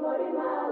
Io